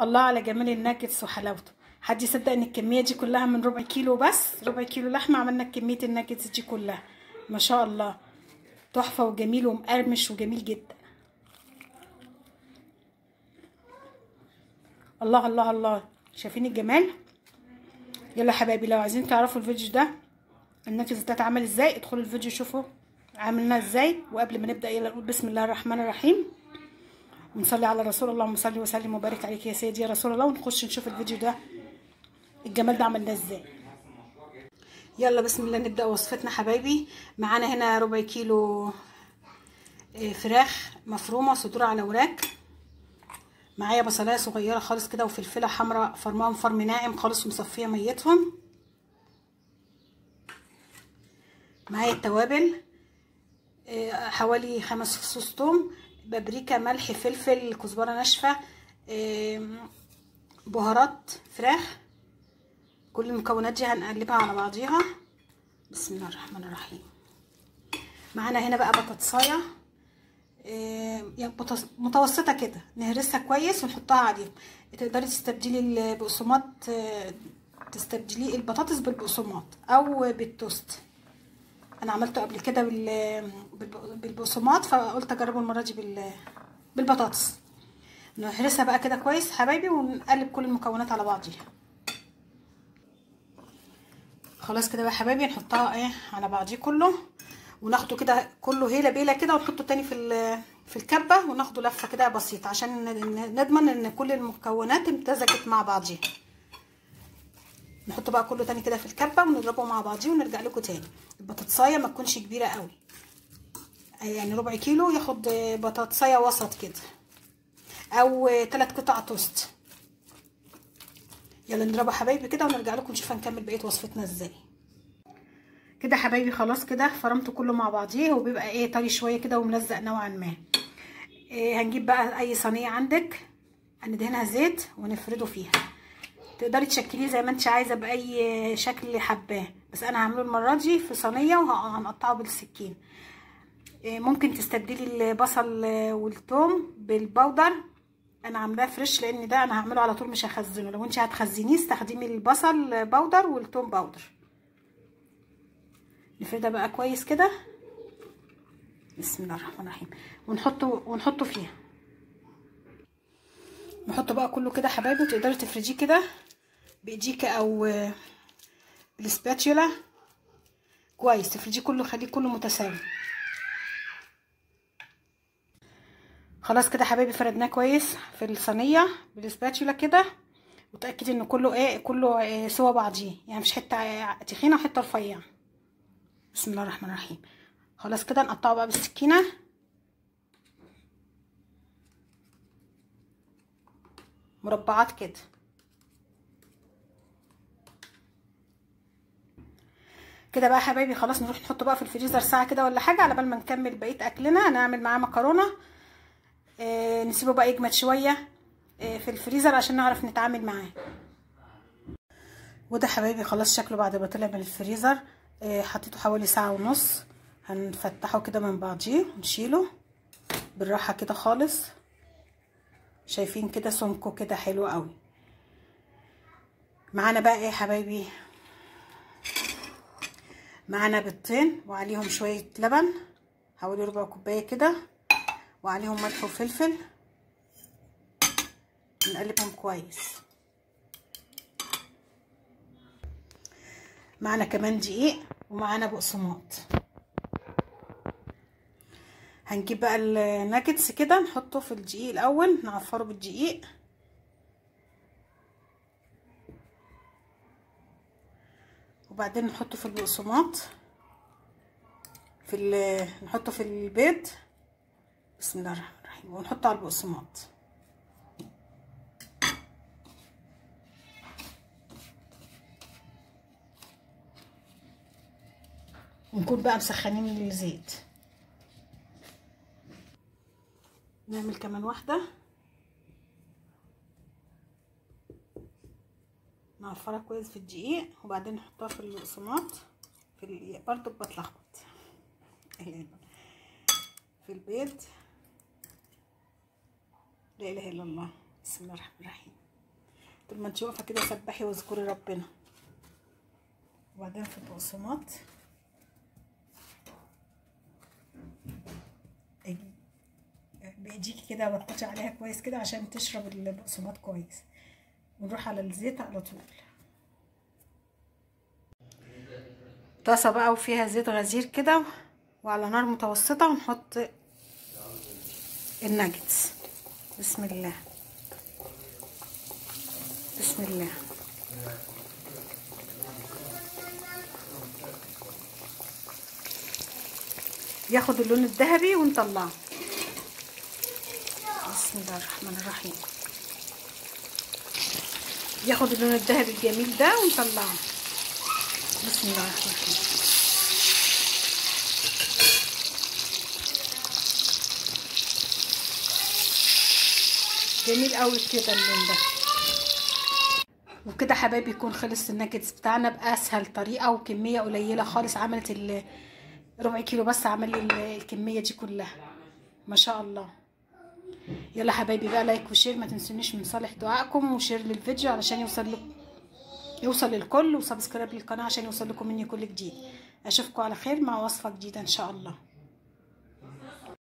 الله على جمال الناجتس وحلاوته. حد يصدق ان الكمية دي كلها من ربع كيلو بس ربع كيلو لحمة عملنا كمية الناجتس دي كلها. ما شاء الله. تحفة وجميل ومقرمش وجميل جدا. الله الله الله. شايفين الجمال؟ يلا حبايبي لو عايزين تعرفوا الفيديو ده الناجتس ده اتعمل إزاي ادخلوا الفيديو شوفوا عملناه إزاي. وقبل ما نبدأ يلا نقول بسم الله الرحمن الرحيم. ونصلي على رسول الله صل وسلم وبارك عليك يا سيدي يا رسول الله ونخش نشوف الفيديو ده. الجمال ده عملناه إزاي؟ يلا بسم الله نبدأ وصفتنا حبايبي. معانا هنا ربع كيلو فراخ مفرومة صدور على وراك. معايا بصلاية صغيرة خالص كده وفلفلة حمراء فرماهم فرم ناعم خالص ومصفية ميتهم. معايا التوابل حوالي خمس فصوص توم. بابريكا ملح فلفل كزبرة ناشفة بهارات فراخ. كل المكونات دي هنقلبها على بعضيها. بسم الله الرحمن الرحيم. معانا هنا بقى بطاطساية. متوسطة كده. نهرسها كويس ونحطها عليهم تقدري تستبدلي البقسماط تستبدلي البطاطس بالبقسماط أو بالتوست. أنا عملته قبل كده بالبقسماط فقلت أجربه المرة دي بالبطاطس. نهرسها بقى كده كويس حبايبي ونقلب كل المكونات على بعضيها خلاص كده بقى حبايبي نحطها إيه على بعضيه كله وناخده كده كله هيلة بيلة كده ونحطه تاني في في الكبة وناخده لفة كده بسيطة عشان نضمن إن كل المكونات امتزجت مع بعضيها نحطه بقى كله تاني كده في الكبه ونضربه مع بعضيه ونرجع لكم تاني. البطاطساية ما تكونش كبيرة قوي. يعني ربع كيلو ياخد بطاطساية وسط كده. أو ثلاث قطع توست. يلا نضربها حبايبي كده ونرجع لكم نشوف هنكمل بقية وصفتنا إزاي. كده حبايبي خلاص كده فرمته كله مع بعضيه وبيبقى إيه طري شوية كده وملزق نوعا ما. إيه هنجيب بقى أي صينية عندك. هندهنها زيت ونفرده فيها. تقدري تشكليه زي ما انت عايزة بأي شكل حباه. بس أنا هعمله المرة دي في صينية وهنقطعه بالسكين. إيه ممكن تستبدلي البصل والثوم بال powder. أنا عاملاه fresh لأن ده أنا هعمله على طول مش هخزنه. لو انت هتخزنيه استخدمي البصل powder والثوم powder. نفردها بقى كويس كده؟ بسم الله الرحمن الرحيم. ونحطه ونحطه فيها. نحطه بقى كله كده حبايبي تقدري تفرديه كده. بايديك أو بالسباتيولا كويس تفرديه كله خليه كله متساوي. خلاص كده حبايبي فردناه كويس في الصينية بالسباتيولا كده. وتاكدي إن كله إيه كله إيه سوا بعضيه. يعني مش حتة تخينة وحته رفيعة. بسم الله الرحمن الرحيم. خلاص كده نقطعه بقى بالسكينة. مربعات كده. كده بقى حبايبي خلاص نروح نحطه بقى في الفريزر ساعة كده ولا حاجة على بال ما نكمل بقية أكلنا. هنعمل معاه مكرونة. آه نسيبه بقى يجمد شوية آه في الفريزر عشان نعرف نتعامل معاه. وده حبايبي خلاص شكله بعد ما طلع من الفريزر آه حطيته حوالي ساعة ونص. هنفتحه كده من بعضيه ونشيله بالراحة كده خالص. شايفين كده سمكه كده حلو قوي. معانا بقى إيه حبايبي؟ معانا بيضتين وعليهم شوية لبن. حوالي ربع كوباية كده وعليهم ملح وفلفل. نقلبهم كويس. معانا كمان دقيق ومعانا بقسماط. هنجيب بقى الناجتس كده نحطه في الدقيق الأول نعفره بالدقيق. وبعدين نحطه في البقسماط. في نحطه في البيض. بسم الله الرحمن الرحيم. ونحطه على البقسماط. ونكون بقى مسخنين الزيت. نعمل كمان واحدة. نعفرها كويس في الدقيق وبعدين نحطها في البقسماط في ال... برضو بتلخبط. في البيض لا إله إلا الله. بسم الله الرحمن الرحيم. طول ما انت واقفة كده سبحي واذكري ربنا. وبعدين في البقسماط. بايديكي كده بتقطعي عليها كويس كده عشان تشرب البقسماط كويس. ونروح على الزيت على طول. طاسة بقى وفيها زيت غزير كده وعلى نار متوسطة ونحط الناجتس. بسم الله. بسم الله. ياخد اللون الذهبي ونطلعه. بسم الله الرحمن الرحيم. ياخد اللون الذهبي الجميل ده ونطلعه بسم الله الرحمن الرحيم. جميل قوي كده اللون ده. وكده حبايبي يكون خلص الناجتس بتاعنا بأسهل طريقة وكمية قليلة خالص. عملت ربع كيلو بس عمل الكمية دي كلها. ما شاء الله. يلا حبايبي بقى like و share ما تنسونيش من صالح دعائكم و share للفيديو علشان يوصل لكم يوصل للكل و subscribe للقناة عشان يوصل لكم مني كل جديد. أشوفكم على خير مع وصفة جديدة إن شاء الله.